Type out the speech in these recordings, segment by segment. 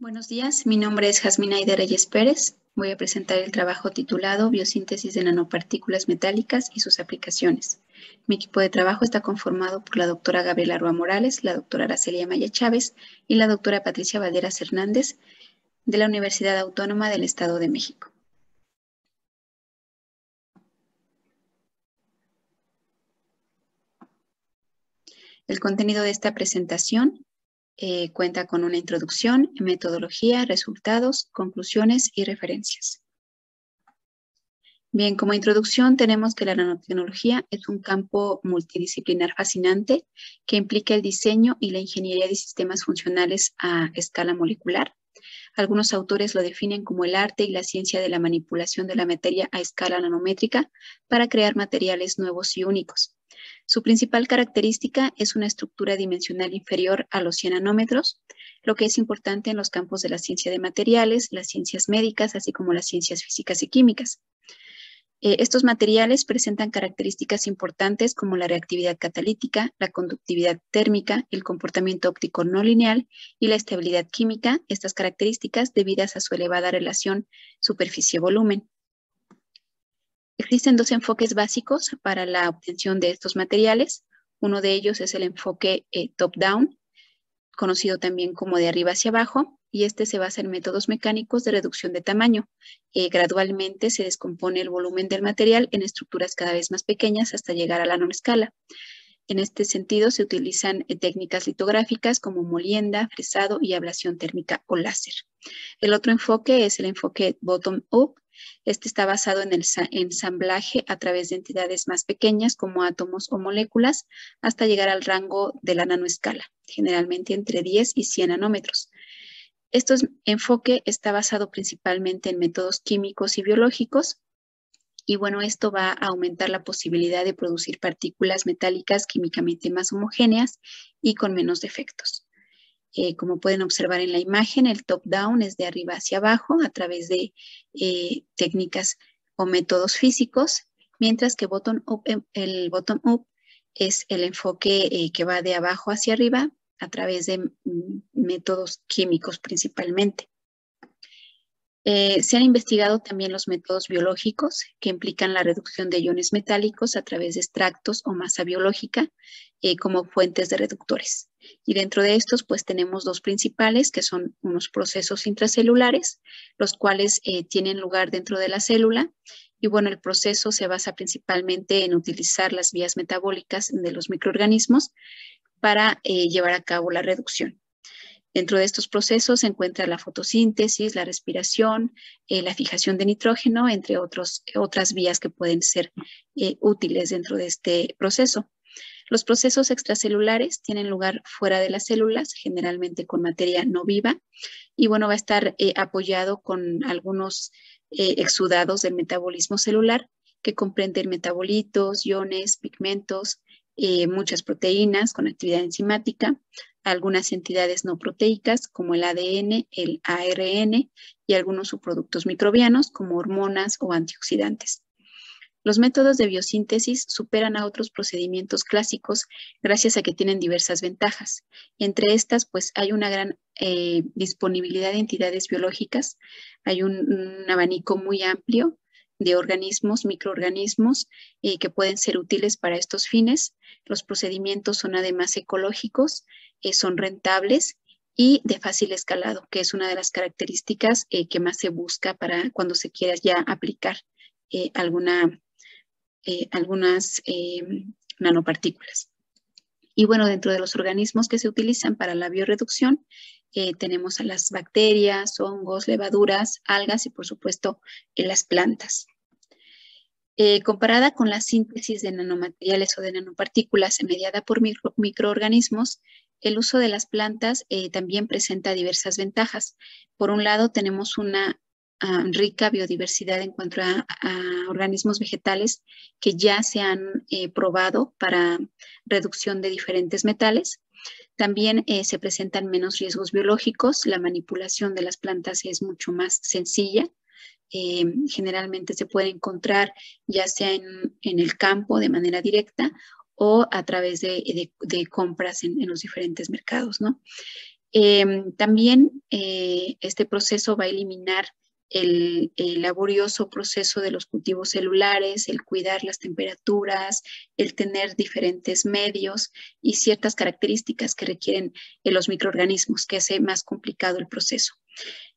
Buenos días, mi nombre es Jasmina Aide Reyes Pérez. Voy a presentar el trabajo titulado Biosíntesis de nanopartículas metálicas y sus aplicaciones. Mi equipo de trabajo está conformado por la doctora Gabriela Rua Morales, la doctora Aracelia Maya Chávez y la doctora Patricia Valderas Hernández de la Universidad Autónoma del Estado de México. El contenido de esta presentación eh, cuenta con una introducción, metodología, resultados, conclusiones y referencias. Bien, como introducción tenemos que la nanotecnología es un campo multidisciplinar fascinante que implica el diseño y la ingeniería de sistemas funcionales a escala molecular. Algunos autores lo definen como el arte y la ciencia de la manipulación de la materia a escala nanométrica para crear materiales nuevos y únicos. Su principal característica es una estructura dimensional inferior a los 100 nanómetros, lo que es importante en los campos de la ciencia de materiales, las ciencias médicas, así como las ciencias físicas y químicas. Eh, estos materiales presentan características importantes como la reactividad catalítica, la conductividad térmica, el comportamiento óptico no lineal y la estabilidad química, estas características debidas a su elevada relación superficie-volumen. Existen dos enfoques básicos para la obtención de estos materiales. Uno de ellos es el enfoque eh, top-down, conocido también como de arriba hacia abajo, y este se basa en métodos mecánicos de reducción de tamaño. Eh, gradualmente se descompone el volumen del material en estructuras cada vez más pequeñas hasta llegar a la nanoescala. En este sentido, se utilizan eh, técnicas litográficas como molienda, fresado y ablación térmica o láser. El otro enfoque es el enfoque bottom-up, este está basado en el ensamblaje a través de entidades más pequeñas como átomos o moléculas hasta llegar al rango de la nanoescala, generalmente entre 10 y 100 nanómetros. Este enfoque está basado principalmente en métodos químicos y biológicos y bueno, esto va a aumentar la posibilidad de producir partículas metálicas químicamente más homogéneas y con menos defectos. Eh, como pueden observar en la imagen, el top-down es de arriba hacia abajo a través de eh, técnicas o métodos físicos, mientras que em, el bottom-up es el enfoque eh, que va de abajo hacia arriba a través de mm, métodos químicos principalmente. Se han investigado también los métodos biológicos que implican la reducción de iones metálicos a través de extractos o masa biológica como fuentes de reductores. Y dentro de estos, pues tenemos dos principales, que son unos procesos intracelulares, los cuales eh, tienen lugar dentro de la célula. Y bueno, el proceso se basa principalmente en utilizar las vías metabólicas de los microorganismos para llevar a cabo la reducción. Dentro de estos procesos se encuentra la fotosíntesis, la respiración, eh, la fijación de nitrógeno, entre otros, otras vías que pueden ser eh, útiles dentro de este proceso. Los procesos extracelulares tienen lugar fuera de las células, generalmente con materia no viva, y bueno, va a estar eh, apoyado con algunos exudados del metabolismo celular que comprenden metabolitos, iones, pigmentos, muchas proteínas con actividad enzimática, algunas entidades no proteicas como el ADN, el ARN y algunos subproductos microbianos como hormonas o antioxidantes. Los métodos de biosíntesis superan a otros procedimientos clásicos gracias a que tienen diversas ventajas. Entre estas, pues hay una gran eh, disponibilidad de entidades biológicas, hay un abanico muy amplio de organismos, microorganismos eh, que pueden ser útiles para estos fines. Los procedimientos son además ecológicos, eh, son rentables y de fácil escalado, que es una de las características que más se busca para cuando se quiera ya aplicar alguna, algunas nanopartículas. Y bueno, dentro de los organismos que se utilizan para la bioreducción, tenemos a las bacterias, hongos, levaduras, algas y por supuesto en las plantas. Eh, comparada con la síntesis de nanomateriales o de nanopartículas mediada por microorganismos, el uso de las plantas eh, también presenta diversas ventajas. Por un lado, tenemos una ah, rica biodiversidad en cuanto a, organismos vegetales que ya se han eh, probado para reducción de diferentes metales. También se presentan menos riesgos biológicos, la manipulación de las plantas es mucho más sencilla eh, generalmente se puede encontrar ya sea en, el campo de manera directa o a través de, compras en, los diferentes mercados. ¿no? Em, también eh, este proceso va a eliminar el, laborioso proceso de los cultivos celulares, el cuidar las temperaturas, el tener diferentes medios y ciertas características que requieren los microorganismos, que hace más complicado el proceso.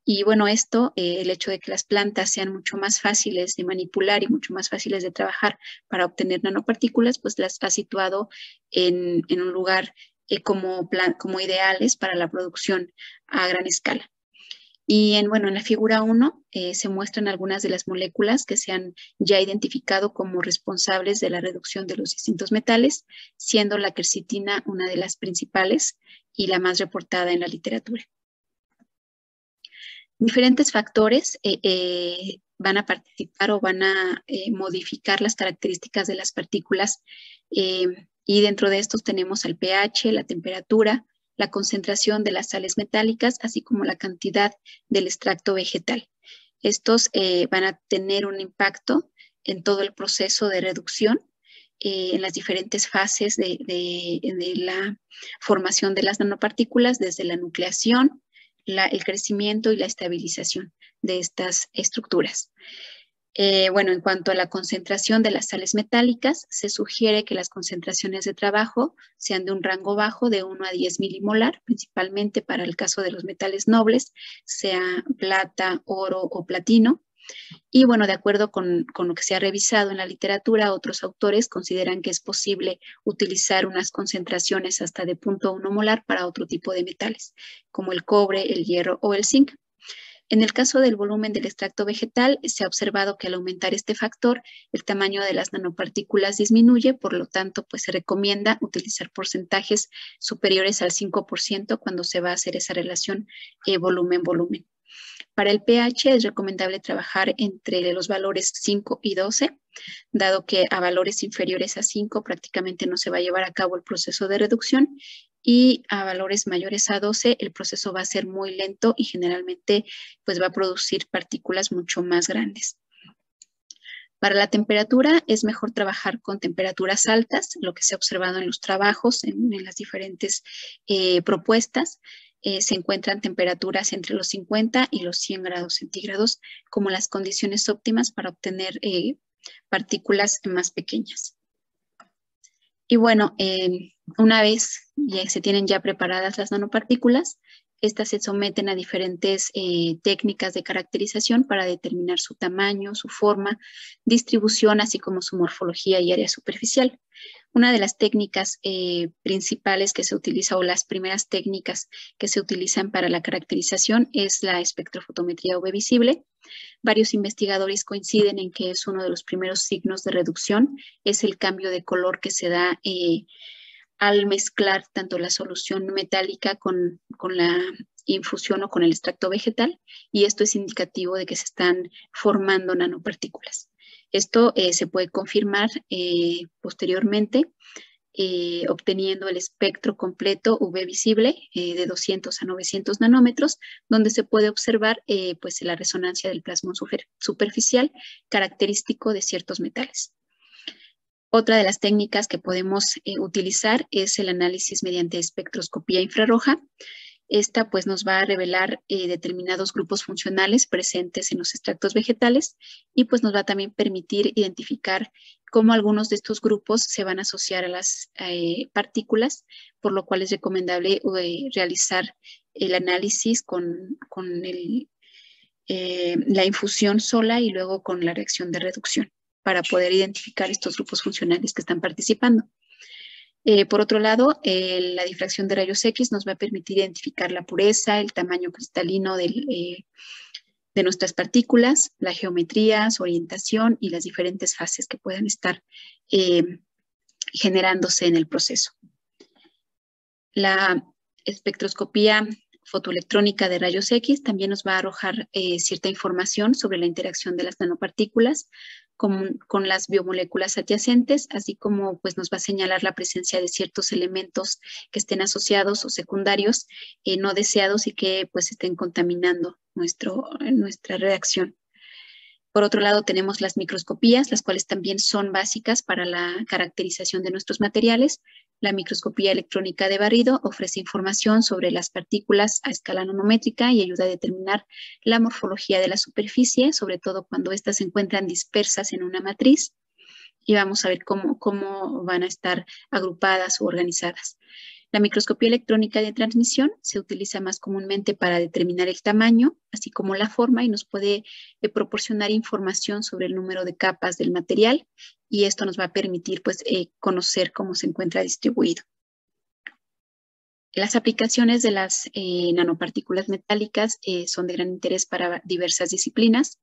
Y bueno, esto, eh, el hecho de que las plantas sean mucho más fáciles de manipular y mucho más fáciles de trabajar para obtener nanopartículas, pues las ha situado en, un lugar eh, como, como ideales para la producción a gran escala. Y en, bueno, en la figura 1 eh, se muestran algunas de las moléculas que se han ya identificado como responsables de la reducción de los distintos metales, siendo la quercitina una de las principales y la más reportada en la literatura. Diferentes factores eh, eh, van a participar o van a modificar las características de las partículas y dentro de estos tenemos el pH, la temperatura, la concentración de las sales metálicas, así como la cantidad del extracto vegetal. Estos eh, van a tener un impacto en todo el proceso de reducción, eh, en las diferentes fases de, de, la formación de las nanopartículas, desde la nucleación, el crecimiento y la estabilización de estas estructuras. Eh, bueno, en cuanto a la concentración de las sales metálicas, se sugiere que las concentraciones de trabajo sean de un rango bajo de 1 a 10 milimolar, principalmente para el caso de los metales nobles, sea plata, oro o platino. Y bueno, de acuerdo con, con, lo que se ha revisado en la literatura, otros autores consideran que es posible utilizar unas concentraciones hasta de 0.1 molar para otro tipo de metales, como el cobre, el hierro o el zinc. En el caso del volumen del extracto vegetal, se ha observado que al aumentar este factor, el tamaño de las nanopartículas disminuye, por lo tanto, pues se recomienda utilizar porcentajes superiores al 5% cuando se va a hacer esa relación volumen-volumen. Para el pH es recomendable trabajar entre los valores 5 y 12, dado que a valores inferiores a 5 prácticamente no se va a llevar a cabo el proceso de reducción y a valores mayores a 12 el proceso va a ser muy lento y generalmente pues va a producir partículas mucho más grandes. Para la temperatura es mejor trabajar con temperaturas altas, lo que se ha observado en los trabajos, en, las diferentes eh, propuestas. Eh, se encuentran temperaturas entre los 50 y los 100 grados centígrados como las condiciones óptimas para obtener eh, partículas más pequeñas. Y bueno, una vez ya se tienen ya preparadas las nanopartículas, estas se someten a diferentes eh, técnicas de caracterización para determinar su tamaño, su forma, distribución, así como su morfología y área superficial. Una de las técnicas eh, principales que se utiliza o las primeras técnicas que se utilizan para la caracterización es la espectrofotometría UV visible. Varios investigadores coinciden en que es uno de los primeros signos de reducción, es el cambio de color que se da eh, al mezclar tanto la solución metálica con, la infusión o con el extracto vegetal y esto es indicativo de que se están formando nanopartículas. Esto eh, se puede confirmar eh, posteriormente eh, obteniendo el espectro completo UV visible de 200 a 900 nanómetros, donde se puede observar pues, la resonancia del plasmón superficial característico de ciertos metales. Otra de las técnicas que podemos eh, utilizar es el análisis mediante espectroscopía infrarroja. Esta pues nos va a revelar eh, determinados grupos funcionales presentes en los extractos vegetales y pues nos va a también permitir identificar cómo algunos de estos grupos se van a asociar a las eh, partículas, por lo cual es recomendable realizar el análisis con, la infusión sola y luego con la reacción de reducción para poder identificar estos grupos funcionales que están participando. Eh, por otro lado, la difracción de rayos X nos va a permitir identificar la pureza, el tamaño cristalino eh, de nuestras partículas, la geometría, su orientación y las diferentes fases que puedan estar eh, generándose en el proceso. La espectroscopía fotoelectrónica de rayos X también nos va a arrojar cierta información sobre la interacción de las nanopartículas con, las biomoléculas adyacentes, así como pues nos va a señalar la presencia de ciertos elementos que estén asociados o secundarios eh, no deseados y que pues estén contaminando nuestro, nuestra reacción. Por otro lado, tenemos las microscopías, las cuales también son básicas para la caracterización de nuestros materiales, La microscopía electrónica de barrido ofrece información sobre las partículas a escala nanométrica y ayuda a determinar la morfología de la superficie, sobre todo cuando éstas se encuentran dispersas en una matriz. Y vamos a ver cómo, cómo van a estar agrupadas o organizadas. La microscopía electrónica de transmisión se utiliza más comúnmente para determinar el tamaño, así como la forma, y nos puede eh, proporcionar información sobre el número de capas del material, y esto nos va a permitir pues, eh, conocer cómo se encuentra distribuido. Las aplicaciones de las eh, nanopartículas metálicas son de gran interés para diversas disciplinas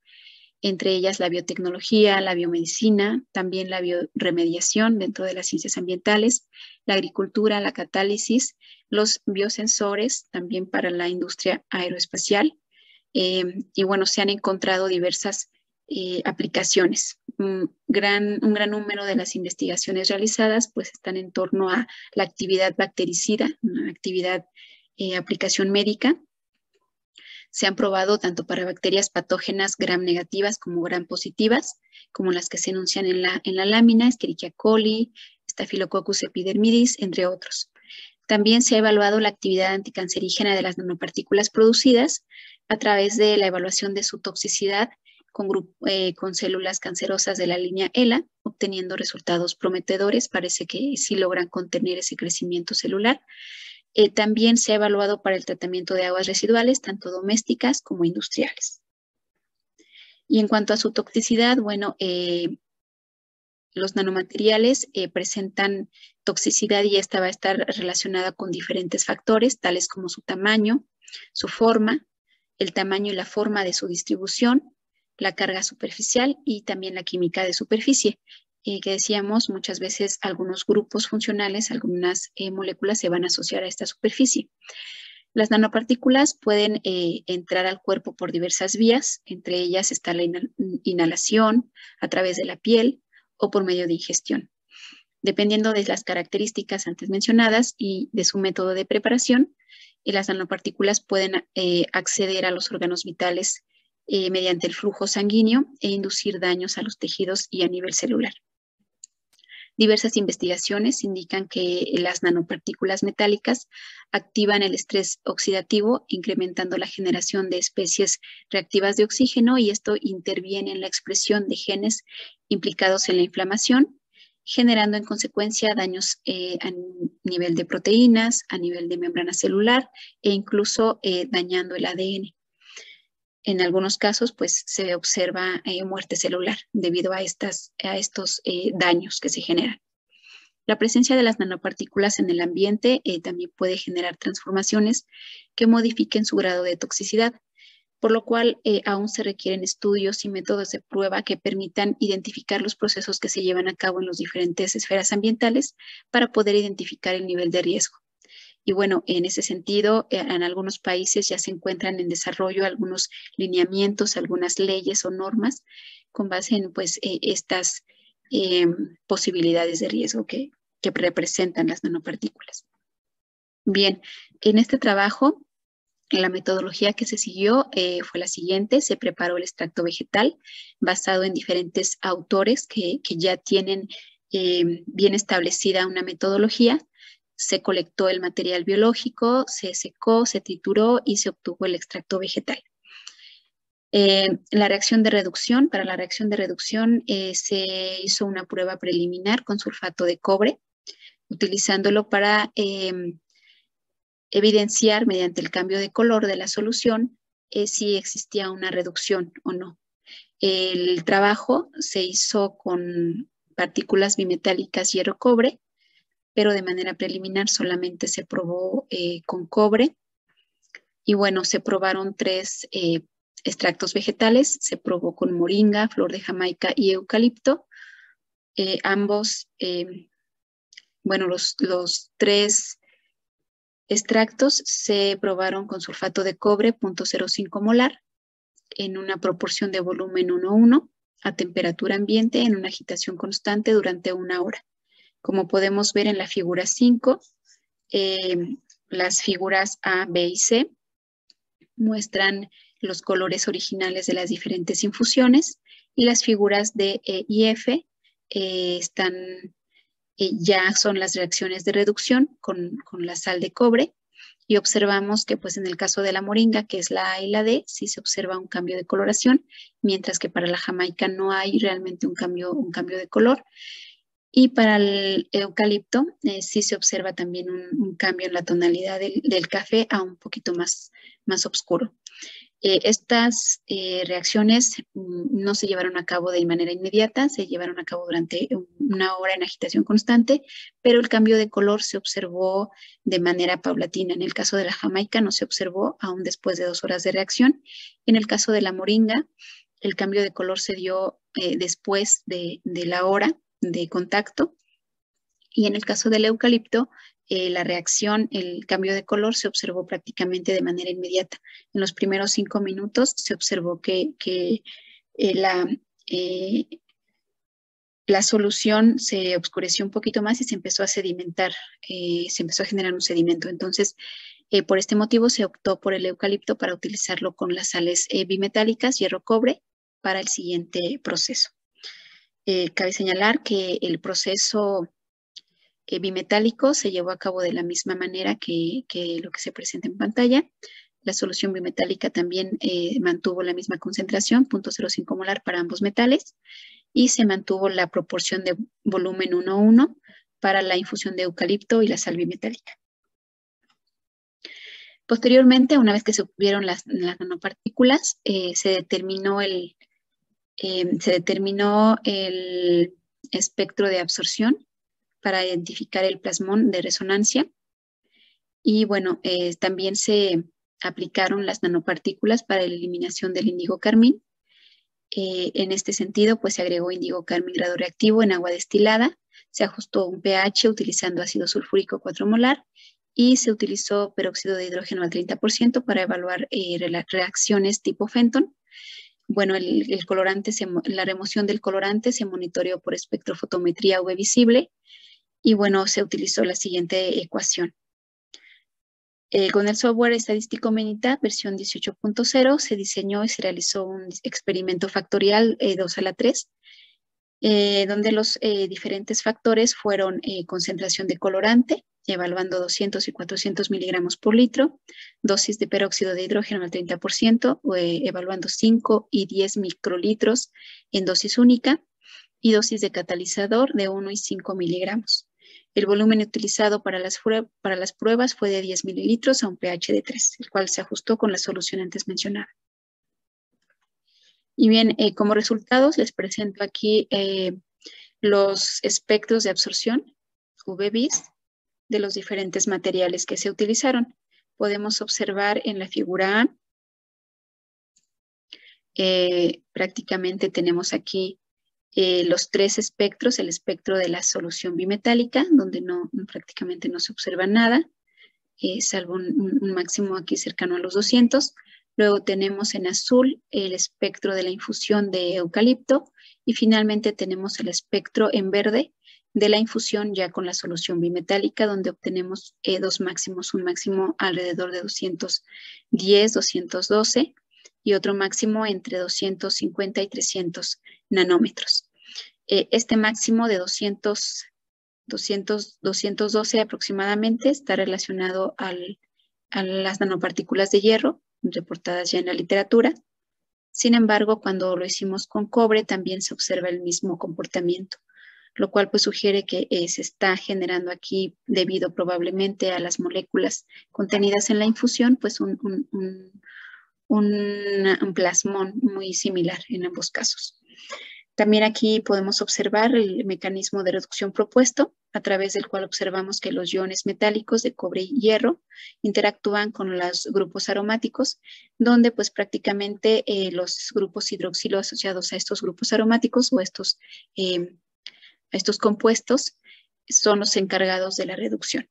entre ellas la biotecnología, la biomedicina, también la bioremediación dentro de las ciencias ambientales, la agricultura, la catálisis, los biosensores, también para la industria aeroespacial. Eh, y bueno, se han encontrado diversas eh, aplicaciones. Un gran, un gran número de las investigaciones realizadas pues están en torno a la actividad bactericida, una actividad, eh, aplicación médica, se han probado tanto para bacterias patógenas gram negativas como gram positivas, como las que se enuncian en la, en la lámina, Escherichia coli, Staphylococcus epidermidis, entre otros. También se ha evaluado la actividad anticancerígena de las nanopartículas producidas a través de la evaluación de su toxicidad con, eh, con, células cancerosas de la línea ELA, obteniendo resultados prometedores. Parece que sí logran contener ese crecimiento celular. Eh, también se ha evaluado para el tratamiento de aguas residuales, tanto domésticas como industriales. Y en cuanto a su toxicidad, bueno, eh, los nanomateriales eh, presentan toxicidad y esta va a estar relacionada con diferentes factores, tales como su tamaño, su forma, el tamaño y la forma de su distribución, la carga superficial y también la química de superficie que decíamos, muchas veces algunos grupos funcionales, algunas eh, moléculas se van a asociar a esta superficie. Las nanopartículas pueden eh, entrar al cuerpo por diversas vías, entre ellas está la inhalación a través de la piel o por medio de ingestión. Dependiendo de las características antes mencionadas y de su método de preparación, eh, las nanopartículas pueden acceder a los órganos vitales mediante el flujo sanguíneo e inducir daños a los tejidos y a nivel celular. Diversas investigaciones indican que las nanopartículas metálicas activan el estrés oxidativo, incrementando la generación de especies reactivas de oxígeno y esto interviene en la expresión de genes implicados en la inflamación, generando en consecuencia daños eh, a nivel de proteínas, a nivel de membrana celular e incluso eh, dañando el ADN. En algunos casos, pues se observa eh, muerte celular debido a, estas, a estos eh, daños que se generan. La presencia de las nanopartículas en el ambiente eh, también puede generar transformaciones que modifiquen su grado de toxicidad, por lo cual aún se requieren estudios y métodos de prueba que permitan identificar los procesos que se llevan a cabo en las diferentes esferas ambientales para poder identificar el nivel de riesgo. Y bueno, en ese sentido, eh, en algunos países ya se encuentran en desarrollo algunos lineamientos, algunas leyes o normas con base en pues eh, estas em, posibilidades de riesgo que, que representan las nanopartículas. Bien, en este trabajo la metodología que se siguió eh, fue la siguiente. Se preparó el extracto vegetal basado en diferentes autores que, que ya tienen bien establecida una metodología se colectó el material biológico, se secó, se trituró y se obtuvo el extracto vegetal. Eh, la reacción de reducción, para la reacción de reducción eh, se hizo una prueba preliminar con sulfato de cobre, utilizándolo para em, evidenciar mediante el cambio de color de la solución eh, si existía una reducción o no. El trabajo se hizo con partículas bimetálicas hierro-cobre pero de manera preliminar solamente se probó eh, con cobre. Y bueno, se probaron tres eh, extractos vegetales, se probó con moringa, flor de jamaica y eucalipto. Eh, ambos, bueno, los, los, tres extractos se probaron con sulfato de cobre 0.05 molar en una proporción de volumen 1-1 a temperatura ambiente en una agitación constante durante una hora. Como podemos ver en la figura 5, eh, las figuras A, B y C muestran los colores originales de las diferentes infusiones y las figuras D, E y F eh, están ya son las reacciones de reducción con, con, la sal de cobre y observamos que pues en el caso de la moringa, que es la A y la D, sí se observa un cambio de coloración, mientras que para la jamaica no hay realmente un cambio, un cambio de color. Y para el eucalipto eh, sí se observa también un, cambio en la tonalidad del, café a un poquito más, más oscuro. Eh, estas eh, reacciones mm, no se llevaron a cabo de manera inmediata, se llevaron a cabo durante una hora en agitación constante, pero el cambio de color se observó de manera paulatina. En el caso de la jamaica no se observó aún después de dos horas de reacción. En el caso de la moringa, el cambio de color se dio después de, de la hora de contacto. Y en el caso del eucalipto, eh, la reacción, el cambio de color se observó prácticamente de manera inmediata. En los primeros cinco minutos se observó que, eh, la, eh, la solución se oscureció un poquito más y se empezó a sedimentar, se empezó a generar un sedimento. Entonces, por este motivo se optó por el eucalipto para utilizarlo con las sales bimetálicas, hierro-cobre, para el siguiente proceso. Eh, cabe señalar que el proceso eh, bimetálico se llevó a cabo de la misma manera que, lo que se presenta en pantalla. La solución bimetálica también eh, mantuvo la misma concentración, 0.05 molar para ambos metales, y se mantuvo la proporción de volumen 1-1 para la infusión de eucalipto y la sal bimetálica. Posteriormente, una vez que se obtuvieron las nanopartículas, se determinó el, Em, se determinó el espectro de absorción para identificar el plasmón de resonancia. Y bueno, eh, también se aplicaron las nanopartículas para la eliminación del índigo carmín. Eh, en este sentido, pues se agregó índigo carmín grado reactivo en agua destilada, se ajustó un pH utilizando ácido sulfúrico 4 molar y se utilizó peróxido de hidrógeno al 30% para evaluar eh, reacciones tipo Fenton bueno, el, colorante, la remoción del colorante se monitoreó por espectrofotometría UV visible y bueno, se utilizó la siguiente ecuación. Eh, con el software estadístico Menita, versión 18.0, se diseñó y se realizó un experimento factorial 2 eh, a la 3, eh, donde los diferentes factores fueron concentración de colorante, evaluando 200 y 400 miligramos por litro, dosis de peróxido de hidrógeno al 30%, eh, evaluando 5 y 10 microlitros en dosis única, y dosis de catalizador de 1 y 5 miligramos. El volumen utilizado para las, para las pruebas fue de 10 mililitros a un pH de 3, el cual se ajustó con la solución antes mencionada. Y bien, eh, como resultados les presento aquí eh, los espectros de absorción, UV-Vis, de los diferentes materiales que se utilizaron. Podemos observar en la figura A, eh, prácticamente tenemos aquí los tres espectros, el espectro de la solución bimetálica, donde no, prácticamente no se observa nada, salvo un, un, máximo aquí cercano a los 200. Luego tenemos en azul el espectro de la infusión de eucalipto y finalmente tenemos el espectro en verde de la infusión ya con la solución bimetálica, donde obtenemos eh, dos máximos, un máximo alrededor de 210, 212 y otro máximo entre 250 y 300 nanómetros. Eh, este máximo de 200, 200, 212 aproximadamente está relacionado al, a las nanopartículas de hierro reportadas ya en la literatura. Sin embargo, cuando lo hicimos con cobre también se observa el mismo comportamiento lo cual pues sugiere que eh, se está generando aquí, debido probablemente a las moléculas contenidas en la infusión, pues un, un, plasmón muy similar en ambos casos. También aquí podemos observar el mecanismo de reducción propuesto, a través del cual observamos que los iones metálicos de cobre y hierro interactúan con los grupos aromáticos, donde pues prácticamente eh, los grupos hidroxilo asociados a estos grupos aromáticos o estos eh, estos compuestos son los encargados de la reducción.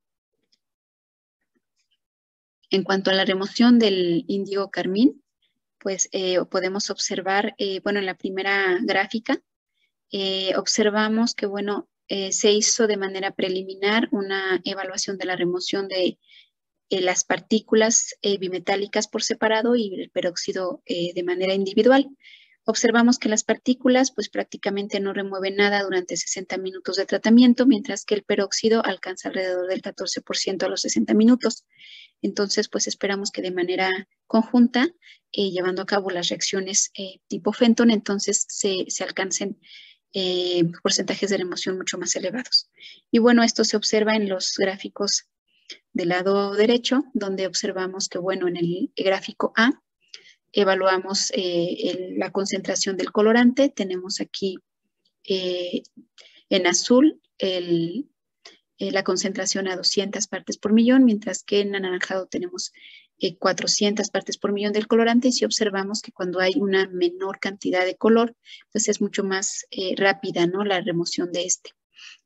En cuanto a la remoción del índigo carmín, pues eh, podemos observar, eh, bueno, en la primera gráfica, eh, observamos que, bueno, se hizo de manera preliminar una evaluación de la remoción de las partículas bimetálicas por separado y el peróxido de manera individual. Observamos que las partículas pues prácticamente no remueven nada durante 60 minutos de tratamiento, mientras que el peróxido alcanza alrededor del 14% a los 60 minutos. Entonces, pues esperamos que de manera conjunta, eh, llevando a cabo las reacciones eh, tipo Fenton, entonces se, alcancen eh, porcentajes de remoción mucho más elevados. Y bueno, esto se observa en los gráficos del lado derecho, donde observamos que, bueno, en el gráfico A evaluamos la concentración del colorante. Tenemos aquí en azul el, eh, la concentración a 200 partes por millón, mientras que en anaranjado tenemos 400 eh, partes por millón del colorante y si observamos que cuando hay una menor cantidad de color, pues es mucho más eh, rápida ¿no? la remoción de este.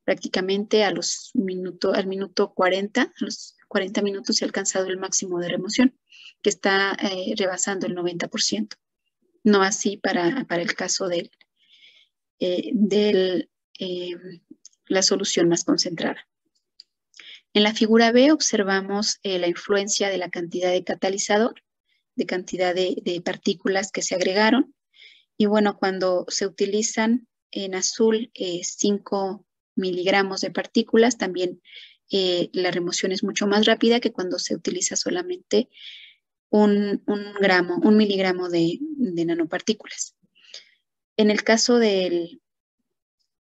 Prácticamente a los minuto, al minuto 40, a los 40 minutos se ha alcanzado el máximo de remoción, que está rebasando el 90%. No así para, para el caso del, del la solución más concentrada. En la figura B observamos eh, la influencia de la cantidad de catalizador, de cantidad de, partículas que se agregaron. Y bueno, cuando se utilizan en azul 5 eh, miligramos de partículas, también eh, la remoción es mucho más rápida que cuando se utiliza solamente un, gramo, un miligramo de nanopartículas. En el caso del,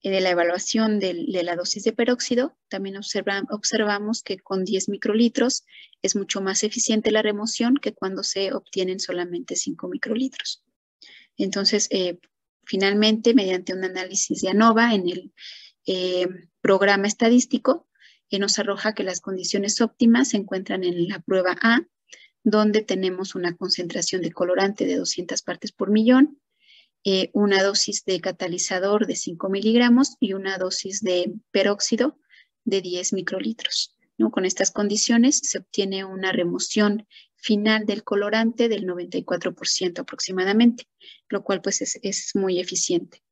de la evaluación de, la dosis de peróxido, también observamos que con 10 microlitros es mucho más eficiente la remoción que cuando se obtienen solamente 5 microlitros. Entonces, eh, finalmente, mediante un análisis de ANOVA en el eh, programa estadístico, eh, nos arroja que las condiciones óptimas se encuentran en la prueba A, donde tenemos una concentración de colorante de 200 partes por millón, eh, una dosis de catalizador de 5 miligramos y una dosis de peróxido de 10 microlitros. Con estas condiciones se obtiene una remoción final del colorante del 94% aproximadamente, lo cual pues es, muy eficiente.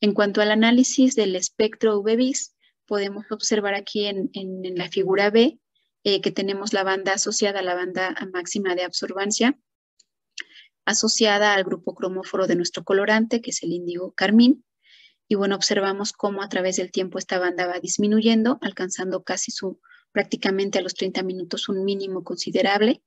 En cuanto al análisis del espectro UV-Vis, podemos observar aquí en, la figura B eh, que tenemos la banda asociada a la banda máxima de absorbancia asociada al grupo cromóforo de nuestro colorante, que es el índigo carmín. Y bueno, observamos cómo a través del tiempo esta banda va disminuyendo, alcanzando casi su, prácticamente a los 30 minutos un mínimo considerable.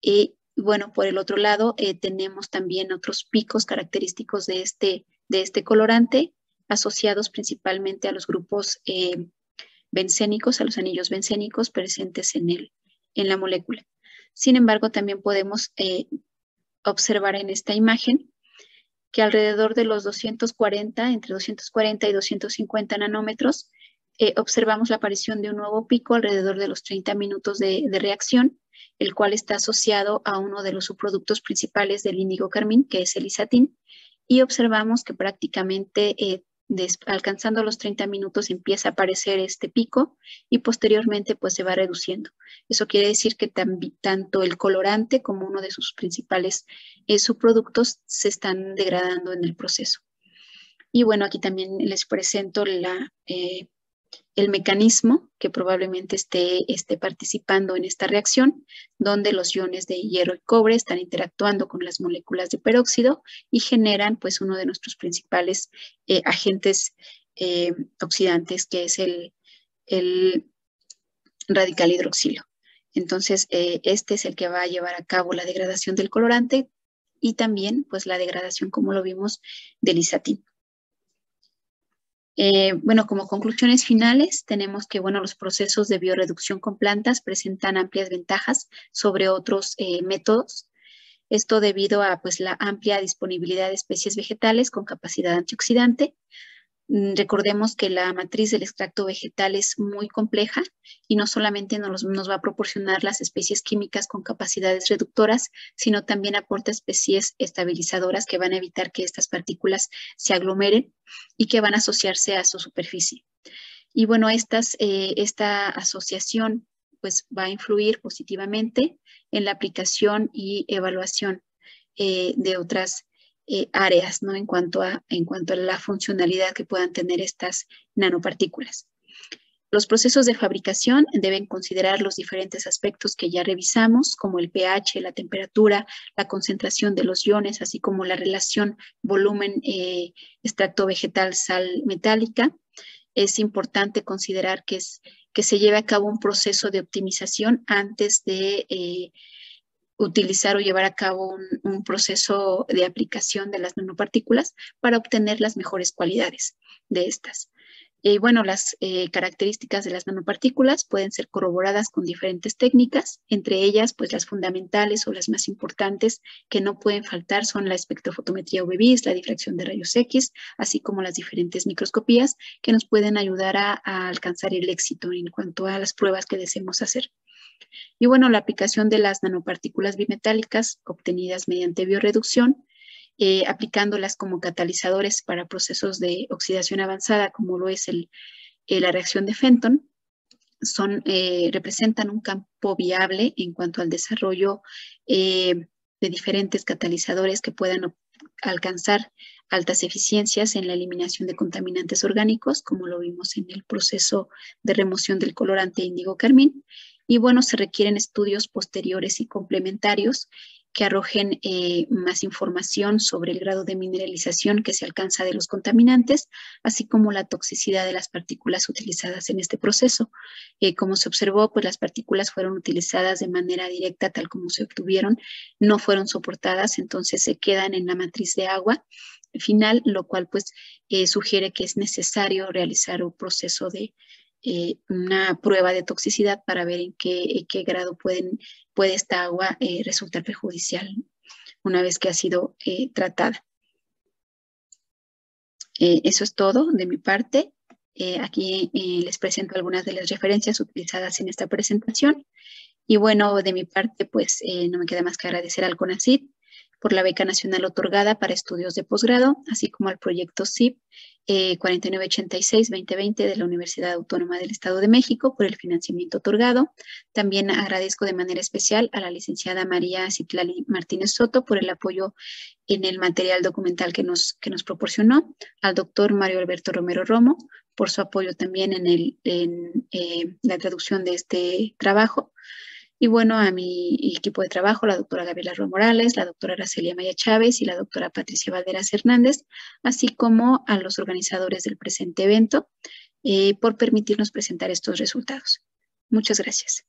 Y bueno, por el otro lado, eh, tenemos también otros picos característicos de este, de este colorante, asociados principalmente a los grupos eh, bencénicos, a los anillos bencénicos presentes en, el, en la molécula. Sin embargo, también podemos eh, observar en esta imagen que alrededor de los 240, entre 240 y 250 nanómetros, eh, observamos la aparición de un nuevo pico alrededor de los 30 minutos de, reacción, el cual está asociado a uno de los subproductos principales del índigo carmín, que es el isatín, y observamos que prácticamente eh, alcanzando los 30 minutos empieza a aparecer este pico y posteriormente pues se va reduciendo. Eso quiere decir que tanto el colorante como uno de sus principales eh, subproductos se están degradando en el proceso. Y bueno, aquí también les presento la, eh, el mecanismo que probablemente esté, esté participando en esta reacción, donde los iones de hierro y cobre están interactuando con las moléculas de peróxido y generan pues uno de nuestros principales eh, agentes eh, oxidantes, que es el, radical hidroxilo. Entonces, eh, este es el que va a llevar a cabo la degradación del colorante y también pues la degradación, como lo vimos, del isatín. Eh, bueno, como conclusiones finales, tenemos que bueno, los procesos de bioreducción con plantas presentan amplias ventajas sobre otros eh, métodos. Esto debido a pues, la amplia disponibilidad de especies vegetales con capacidad antioxidante, recordemos que la matriz del extracto vegetal es muy compleja y no solamente nos, va a proporcionar las especies químicas con capacidades reductoras, sino también aporta especies estabilizadoras que van a evitar que estas partículas se aglomeren y que van a asociarse a su superficie. Y bueno, estas, eh, esta asociación pues va a influir positivamente en la aplicación y evaluación eh, de otras eh, áreas, ¿no? En cuanto, a, en cuanto a la funcionalidad que puedan tener estas nanopartículas. Los procesos de fabricación deben considerar los diferentes aspectos que ya revisamos, como el pH, la temperatura, la concentración de los iones, así como la relación volumen eh, extracto vegetal sal metálica. Es importante considerar que, es, que se lleve a cabo un proceso de optimización antes de eh, utilizar o llevar a cabo un, proceso de aplicación de las nanopartículas para obtener las mejores cualidades de estas. Y bueno, las eh, características de las nanopartículas pueden ser corroboradas con diferentes técnicas, entre ellas, pues las fundamentales o las más importantes que no pueden faltar son la espectrofotometría UV-Vis, la difracción de rayos X, así como las diferentes microscopías que nos pueden ayudar a, a alcanzar el éxito en cuanto a las pruebas que deseemos hacer. Y bueno, la aplicación de las nanopartículas bimetálicas obtenidas mediante bioreducción eh, aplicándolas como catalizadores para procesos de oxidación avanzada, como lo es eh, la reacción de Fenton, son, eh, representan un campo viable en cuanto al desarrollo de diferentes catalizadores que puedan alcanzar altas eficiencias en la eliminación de contaminantes orgánicos, como lo vimos en el proceso de remoción del colorante índigo carmín. Y bueno, se requieren estudios posteriores y complementarios que arrojen eh, más información sobre el grado de mineralización que se alcanza de los contaminantes, así como la toxicidad de las partículas utilizadas en este proceso. Eh, como se observó, pues las partículas fueron utilizadas de manera directa tal como se obtuvieron, no fueron soportadas, entonces se quedan en la matriz de agua final, lo cual pues eh, sugiere que es necesario realizar un proceso de, una prueba de toxicidad para ver en qué, qué grado pueden puede esta agua eh, resultar perjudicial una vez que ha sido eh, tratada. Eh, eso es todo de mi parte. aquí les presento algunas de las referencias utilizadas en esta presentación. Y bueno, de mi parte, pues no me queda más que agradecer al CONACID por la beca nacional otorgada para estudios de posgrado, así como al proyecto CIP 4986-2020 de la Universidad Autónoma del Estado de México por el financiamiento otorgado. También agradezco de manera especial a la licenciada María Citlali Martínez Soto por el apoyo en el material documental que nos, que nos proporcionó, al doctor Mario Alberto Romero Romo por su apoyo también en, el, en eh, la traducción de este trabajo y bueno, a mi equipo de trabajo, la doctora Gabriela Ruiz Morales, la doctora Aracelia Maya Chávez y la doctora Patricia Valderas Hernández, así como a los organizadores del presente evento, eh, por permitirnos presentar estos resultados. Muchas gracias.